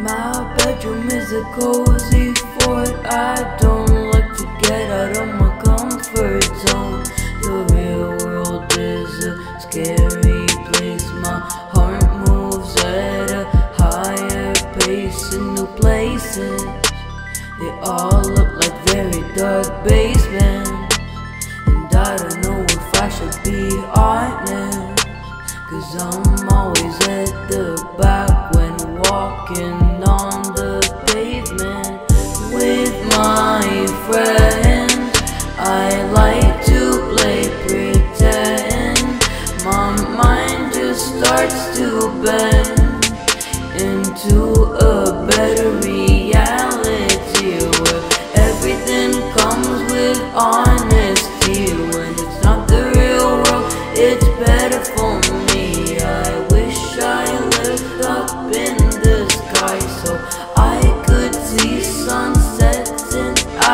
My bedroom is a cozy fort. I don't like to get out of my comfort zone. The real world is a scary place. My heart moves at a higher pace in new places. They all look like very dark basements. And I don't know if I should be honest. Cause I'm always at the back when walking on the pavement with my friends. I like to play pretend. My mind just starts to bend into a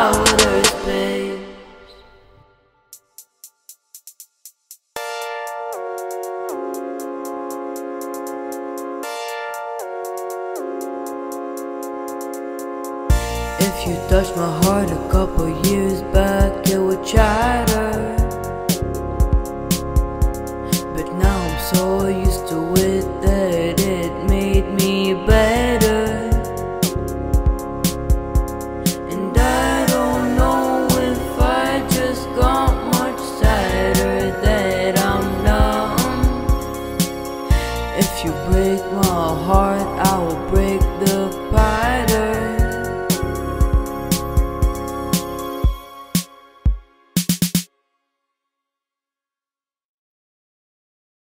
If you touched my heart a couple years back, it would chatter. But now I'm so used to it that break my heart, I will break the